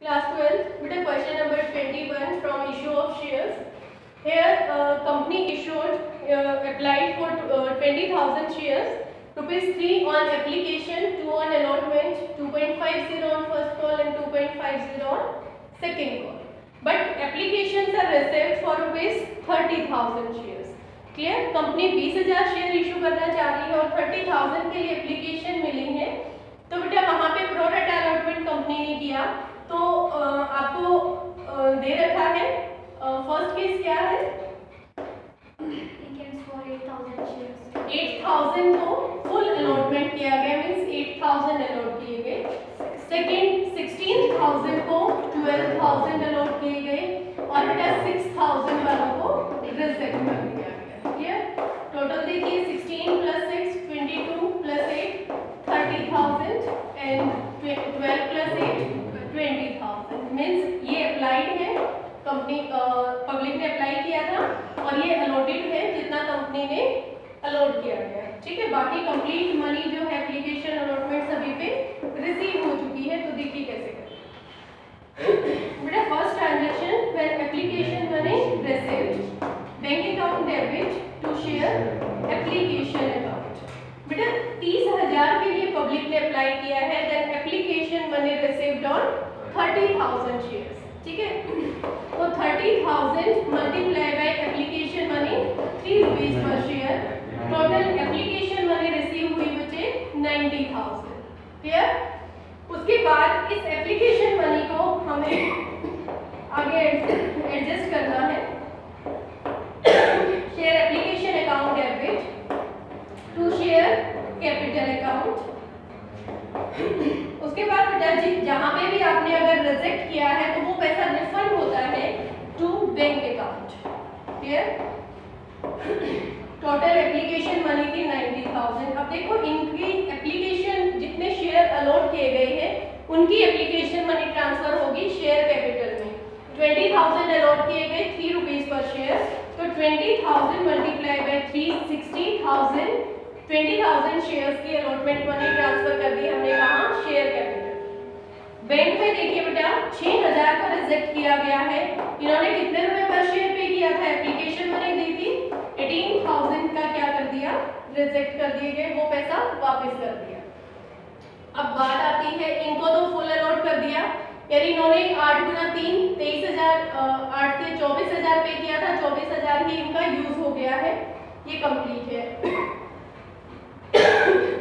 Class 12, with a question number 21 from issue of shares. Here, uh, company issued, uh, applied for uh, 20,000 shares, rupees 3 on application, 2 on allotment, 2.50 on first call and 2.50 on second call. But applications are received for rupees 30,000 shares. Clear company 20,000 share issue करना चाह रही है और 30,000 के लिए application मिली है तो बेटा वहाँ पे प्रोडक्ट अलॉटमेंट कंपनी ने किया तो आपको दे रखा है। फ़र्स्ट केस क्या है? 8000 को फुल अलॉटमेंट किया गया मीन्स एट थाउज़ेंड अलॉट किए गए। सेकेंड सिक्सटीन थाउज़ेंड को 12000 अलॉट किए गए। और बेटा 6000 वालों को रिजेक्ट कर दिया गया क्लियर टोटल देखिए 16 plus 6 22 plus 8 30000 and 12 plus 8 20,000 means ये अप्लाइड है कंपनी पब्लिक ने अप्लाई किया था और ये अलॉटेड है जितना कंपनी ने अलॉट किया गया ठीक है? बाकी कंप्लीट मनी जो है एप्लीकेशन अलॉटमेंट सभी पे रिसीव हो चुकी है तो देखिए कैसे करें। बेटा first transaction when application money received bank account debit to share application account बेटा, तीस हज़ार के लिए पब्लिक ने अप्लाई किया है then application money received on thirty thousand shares ठीक है? तो thirty thousand multiply by application money three rupees per share total application money receive हुई बचे नाइन्टी थाउज़ेंड क्लियर उसके बाद इस एप्लीकेशन मनी को हमें आगे एडजस्ट करना है। Share application account debit to share capital account उसके बाद बेटा जी जहाँ पे भी आपने अगर रिजेक्ट किया है तो वो पैसा रिफंड होता है to bank account clear total application money थी 90000 अब देखो, इनकी एप्लीकेशन जितने शेयर अलॉट किए गए हैं, उनकी एप्लीकेशन मनी ट्रांसफ़र होगी शेयर कैपिटल में. 20000 अलॉट किए गए थ्री रुपीज़ पर शेयर तो 20000 multiply by three sixty thousand twenty thousand shares की अलॉटमेंट मनी ट्रांसफ़र कर दी हमने. शेयर बैंक में देखिए बेटा, छह हज़ार का रिजेक्ट किया गया है। इन्होंने कितने रुपए पर शेयर पे किया था? एप्लीकेशन मनी दी थी। एटीन थाउज़ेंड का क्या कर दिया? रिजेक्ट कर दिए गए। वो पैसा वापस कर दिया। अब बात आती है, इनको तो फुल अलॉट कर दिया। यानी इन्होंने आठ गुना तीन, तेईस हज़ार आठ के चौबीस हज़ार पे किया था। चौबीस हज़ार ही इनका यूज़ हो गया है। ये कंप्लीट है।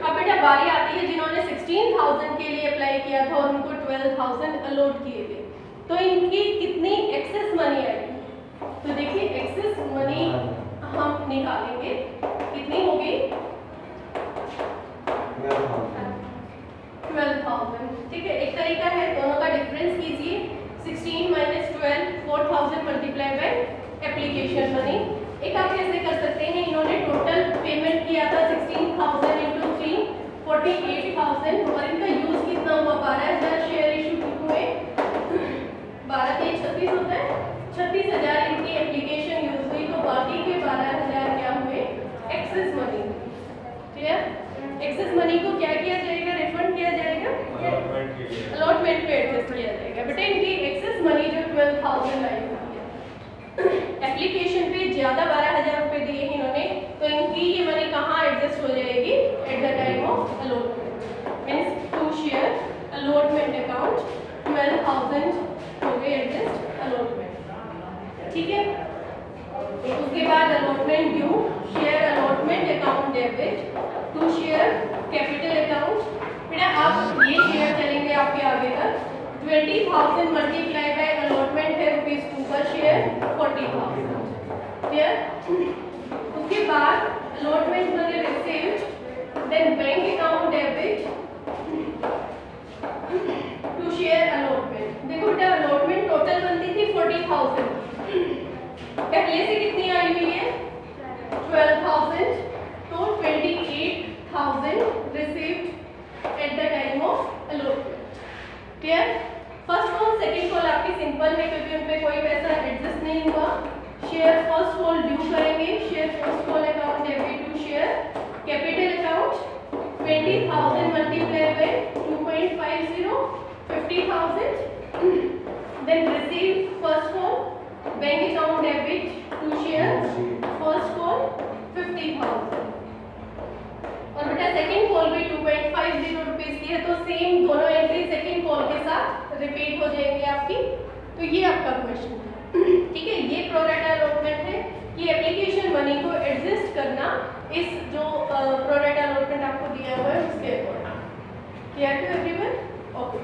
अब बेटा बारी आती है जिन्होंने 16,000 के लिए अप्लाई किया था उनको 12,000 अलॉट किए थे। तो इनकी कितनी एक्सेस मनी आएगी तो देखिए एक्सेस मनी हम निकालेंगे। कितनी होगी? 12,000 ठीक है एक तरीका है दोनों का डिफरेंस कीजिए। 16 minus twelve four thousand multiply by application money एक आप कैसे कर सकते हैं? इन्होंने टोटल पेमेंट किया था 16,000 into three forty eight thousand और इनका यूज़ कितना हुआ बारह हज़ार शेयर इशू हुए बारह के छत्तीस होता है छत्तीस हज़ार इनकी एप्लीकेशन यूज़ हुई तो बाकी के बारह हज़ार क्या हुए excess money clear excess money को क्या किया जाएगा? रिफंड किया जाएगा? अलॉटमेंट पे एडजस्ट किया जाएगा। बेटा इनकी एक्सेस मनी जो ट्वेल्व थाउज़ेंड आई एप्लीकेशन पे ज़्यादा बारह हज़ार रुपए दिए हैं इन्होंने तो इनकी ये मनी कहाँ एडजस्ट हो जाएगी? At the time of allotment means to share allotment account twelve thousand हो गए एडजस्ट अलॉटमेंट ठीक है? उसके बाद allotment due share allotment account debit to share capital account बेटा, आप ये शेयर चलेंगे आपके आगे तक. Twenty thousand multiply by allotment है rupees two per share forty thousand clear उसके बाद allotment money received then bank account debit to share allotment देखो बेटा अलॉटमेंट टोटल बनती थी फोर्टी थाउज़ेंड पहले से कितनी आई हुई है ट्वेल्व थाउज़ेंड तो twenty eight thousand received at the time of allotment clear first call second call आपकी सिंपल है क्योंकि उन पे कोई पैसा एडजस्ट नहीं हुआ। शेयर फ़र्स्ट कॉल ड्यू करेंगे। Share first call account debit to share capital account twenty thousand multiply by two point five zero fifty thousand bank account debit to share first call fifty thousand और बेटा second call भी two point five zero rupees की है तो repeat हो जाएँगे आपकी। तो ये आपका क्वेश्चन है। ठीक है, ये प्रोडक्ट अलॉटमेंट है। कि एप्लीकेशन मनी को एडजस्ट करना इस जो प्रोडक्ट अलॉटमेंट आपको दिया हुआ है, उसके according clear to everyone okay